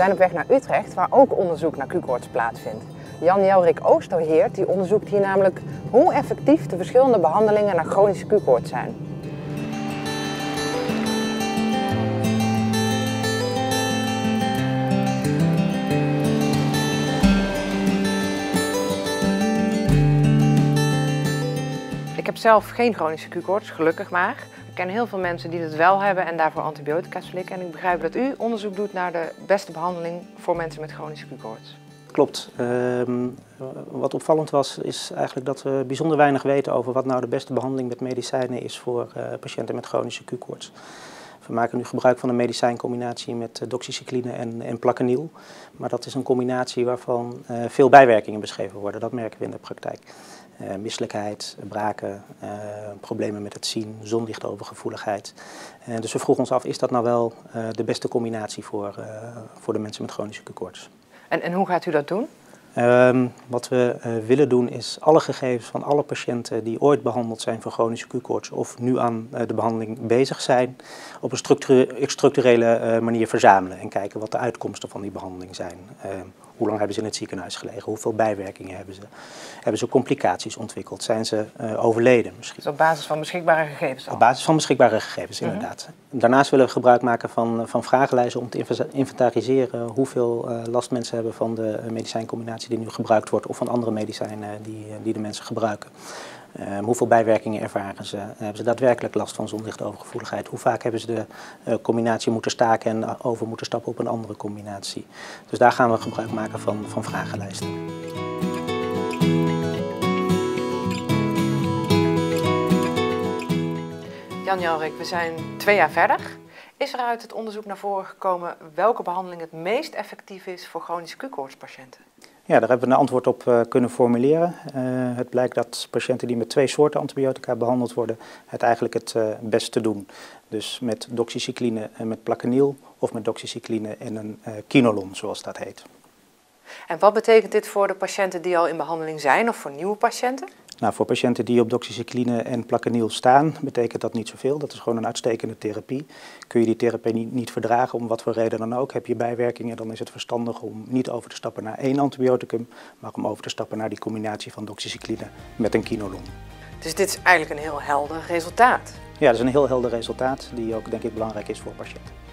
zijn op weg naar Utrecht, waar ook onderzoek naar Q-koorts plaatsvindt. Jan Jelrik Oosterheert die onderzoekt hier namelijk hoe effectief de verschillende behandelingen naar chronische Q-koorts zijn. Zelf geen chronische Q-koorts, gelukkig maar. Ik ken heel veel mensen die het wel hebben en daarvoor antibiotica slikken. En ik begrijp dat u onderzoek doet naar de beste behandeling voor mensen met chronische Q-koorts. Klopt. Ehm, wat opvallend was, is eigenlijk dat we bijzonder weinig weten over wat nou de beste behandeling met medicijnen is voor uh, patiënten met chronische Q-koorts. We maken nu gebruik van een medicijncombinatie met doxycycline en, en. Maar dat is een combinatie waarvan uh, veel bijwerkingen beschreven worden. Dat merken we in de praktijk. Uh, misselijkheid, braken, problemen met het zien, zonlichtovergevoeligheid. Uh, dus we vroegen ons af, is dat nou wel de beste combinatie voor, voor de mensen met chronische Q-koorts? En, en hoe gaat u dat doen? Um, wat we uh, willen doen is alle gegevens van alle patiënten die ooit behandeld zijn voor chronische Q-koorts of nu aan uh, de behandeling bezig zijn, op een structure structurele uh, manier verzamelen en kijken wat de uitkomsten van die behandeling zijn. Hoe lang hebben ze in het ziekenhuis gelegen? Hoeveel bijwerkingen hebben ze? Hebben ze complicaties ontwikkeld? Zijn ze overleden misschien? Dus op basis van beschikbare gegevens al? Op basis van beschikbare gegevens, mhm. inderdaad. Daarnaast willen we gebruik maken van, van vragenlijsten om te inventariseren hoeveel last mensen hebben van de medicijncombinatie die nu gebruikt wordt of van andere medicijnen die, die de mensen gebruiken. Um, hoeveel bijwerkingen ervaren ze? Hebben ze daadwerkelijk last van zonlichtovergevoeligheid? Hoe vaak hebben ze de uh, combinatie moeten staken en over moeten stappen op een andere combinatie? Dus daar gaan we gebruik maken van, van vragenlijsten. Jan Jalrik, we zijn twee jaar verder. Is er uit het onderzoek naar voren gekomen welke behandeling het meest effectief is voor chronische Q-koortspatiënten? Ja, daar hebben we een antwoord op uh, kunnen formuleren. Uh, het blijkt dat patiënten die met twee soorten antibiotica behandeld worden, het eigenlijk het uh, beste doen. Dus met doxycycline en met plaquenil of met doxycycline en een kinolon, zoals dat heet. En wat betekent dit voor de patiënten die al in behandeling zijn of voor nieuwe patiënten? Nou, voor patiënten die op doxycycline en plaquenil staan, betekent dat niet zoveel. Dat is gewoon een uitstekende therapie. Kun je die therapie niet, niet, verdragen, om wat voor reden dan ook, heb je bijwerkingen, dan is het verstandig om niet over te stappen naar één antibioticum, maar om over te stappen naar die combinatie van doxycycline met een kinolon. Dus dit is eigenlijk een heel helder resultaat? Ja, dat is een heel helder resultaat, die ook denk ik belangrijk is voor patiënten.